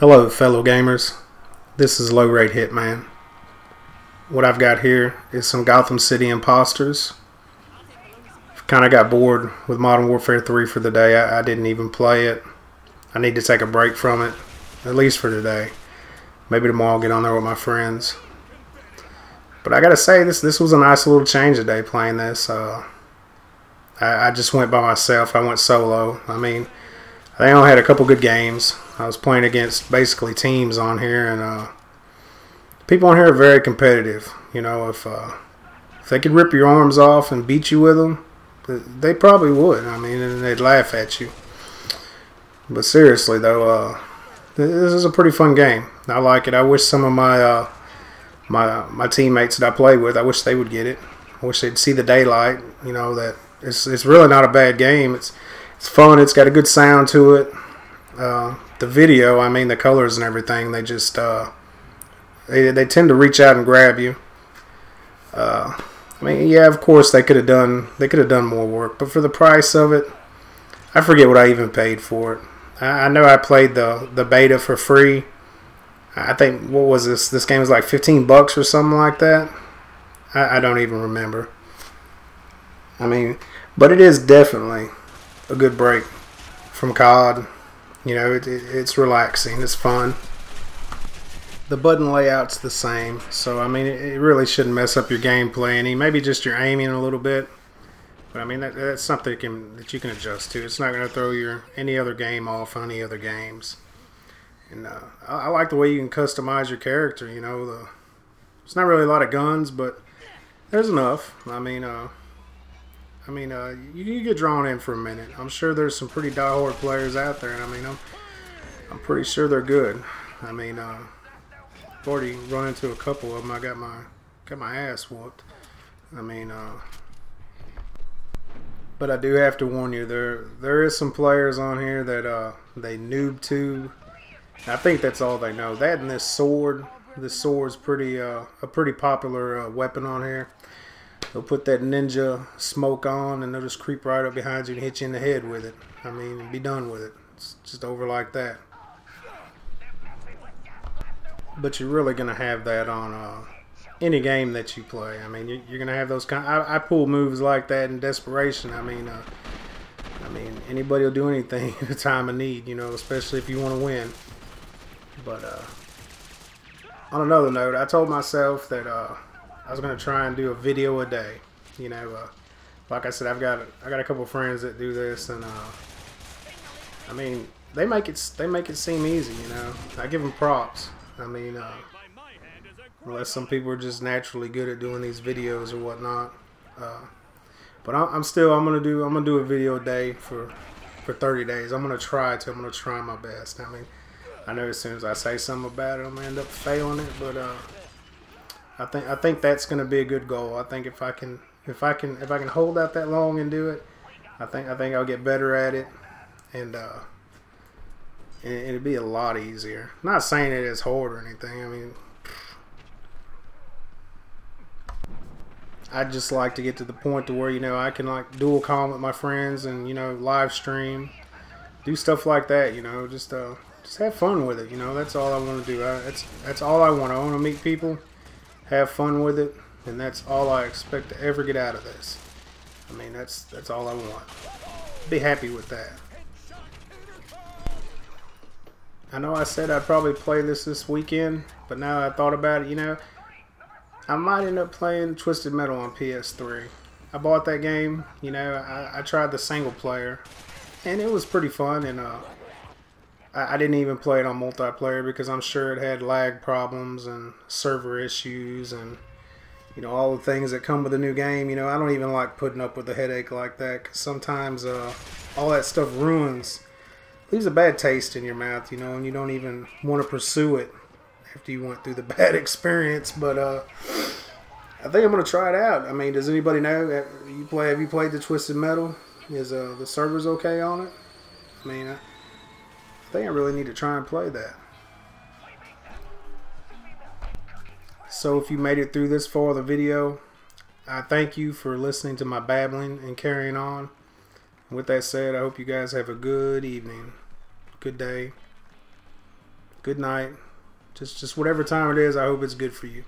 Hello, fellow gamers. This is Low Rate Hitman. What I've got here is some Gotham City imposters. Kind of got bored with Modern Warfare 3 for the day. I, I, didn't even play it. I need to take a break from it, at least for today. Maybe tomorrow I'll get on there with my friends. But I gotta say, this this was a nice little change today playing this. Uh, I, I just went by myself. I went solo. I mean, they only had a couple good games. I was playing against basically teams on here, and uh, people on here are very competitive. You know, if uh, if they could rip your arms off and beat you with them, they probably would. I mean, and they'd laugh at you. But seriously, though, uh, this is a pretty fun game. I like it. I wish some of my uh, my my teammates that I play with, I wish they would get it. I wish they'd see the daylight. You know that it's it's really not a bad game. It's it's fun. It's got a good sound to it. Uh, the video, I mean, the colors and everything, they just uh, they they tend to reach out and grab you. Uh, I mean, yeah, of course they could have done they could have done more work, but for the price of it, I forget what I even paid for it. I, I know I played the the beta for free. I think what was this? This game was like 15 bucks or something like that. I, I don't even remember. I mean, but it is definitely a good break from COD. You know, it, it, it's relaxing. It's fun. The button layout's the same, so I mean, it, it, really shouldn't mess up your gameplay any. Maybe just your aiming a little bit, but I mean that, that's something that, can, that you can adjust to. It's not going to throw your any other game off on any other games. And uh, I, I, like the way you can customize your character. You know, the it's not really a lot of guns, but there's enough. I mean, uh, I mean, uh, you, you, get drawn in for a minute. I'm sure there's some pretty diehard players out there, and I mean, I'm, I'm pretty sure they're good. I mean, uh, I've already run into a couple of them. I got my got my ass whooped. I mean, uh, but I do have to warn you, there there is some players on here that uh, they noob to. I think that's all they know. That and this sword. This sword's pretty uh, a pretty popular uh, weapon on here. They'll put that ninja smoke on and they'll just creep right up behind you and hit you in the head with it. I mean, be done with it. It's just over like that. But you're really going to have that on uh, any game that you play. I mean, you're, you're going to have those kind. I, I, pull moves like that in desperation. I mean, uh, I mean, anybody will do anything in a time of need, you know, especially if you want to win. But uh, on another note, I told myself that uh, I was gonna try and do a video a day. You know, uh, like I said, I've got I got a couple friends that do this, and uh, I mean, they make it they make it seem easy. You know, I give them props. I mean, uh, unless some people are just naturally good at doing these videos or whatnot. Uh, but I'm still I'm gonna do I'm gonna do a video a day for for 30 days. I'm gonna try to. I'm gonna try my best. I mean, I know as soon as I say something about it, I'm gonna end up failing it, but. I think I think that's going to be a good goal. I think if I can if I can if I can hold out that long and do it, I think I think I'll get better at it, and uh, and it'd be a lot easier. I'm not saying it is hard or anything. I mean, I'd just like to get to the point to where you know I can like dual com with my friends and you know live stream, do stuff like that. You know, just uh, just have fun with it. You know, that's all I want to do. I, that's that's all I want. I want to meet people have fun with it, and that's all I expect to ever get out of this. I mean, that's that's all I want. Be happy with that. I know I said I'd probably play this this weekend, but now I thought about it, you know, I might end up playing Twisted Metal on PS3. I bought that game, you know, I, I tried the single player, and it was pretty fun, and uh, I, I didn't even play it on multiplayer because I'm sure it had lag problems and server issues and you know all the things that come with a new game. You know, I don't even like putting up with a headache like that because sometimes uh, all that stuff ruins, leaves a bad taste in your mouth. You know, and you don't even want to pursue it after you went through the bad experience. But uh, I think I'm gonna try it out. I mean, does anybody know? You play? Have you played the Twisted Metal? Is uh, the servers okay on it? I mean. I think I really need to try and play that. So if you made it through this far of the video, I thank you for listening to my babbling and carrying on. With that said, I hope you guys have a good evening, good day, good night. Just just whatever time it is, I hope it's good for you.